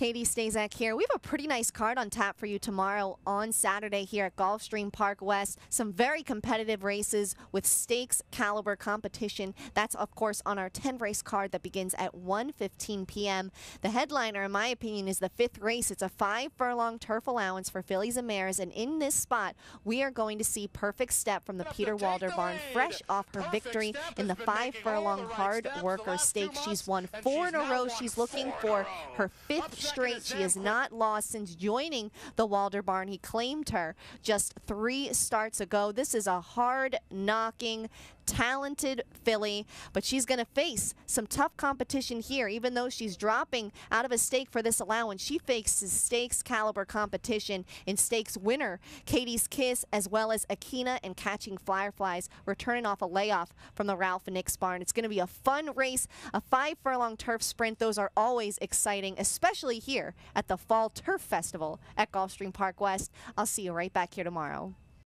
Katie Stazak here. We have a pretty nice card on tap for you tomorrow on Saturday here at Gulfstream Park West. Some very competitive races with stakes caliber competition. That's, of course, on our 10 race card that begins at 1.15 p.m. The headliner, in my opinion, is the fifth race. It's a five furlong turf allowance for fillies and mares. And in this spot, we are going to see perfect step from the Peter Walder barn, fresh off her victory in the five furlong hard worker stakes. She's won four in a row. She's looking for her fifth straight. She has not lost since joining the Walder Barn. He claimed her just three starts ago. This is a hard knocking talented filly, but she's going to face some tough competition here. Even though she's dropping out of a stake for this allowance, she faces stakes caliber competition in stakes winner Katie's Kiss, as well as Akina and Catching Fireflies, returning off a layoff from the Ralph and Nicks barn. It's going to be a fun race, a five furlong turf sprint. Those are always exciting, especially here at the Fall Turf Festival at Gulfstream Park West. I'll see you right back here tomorrow.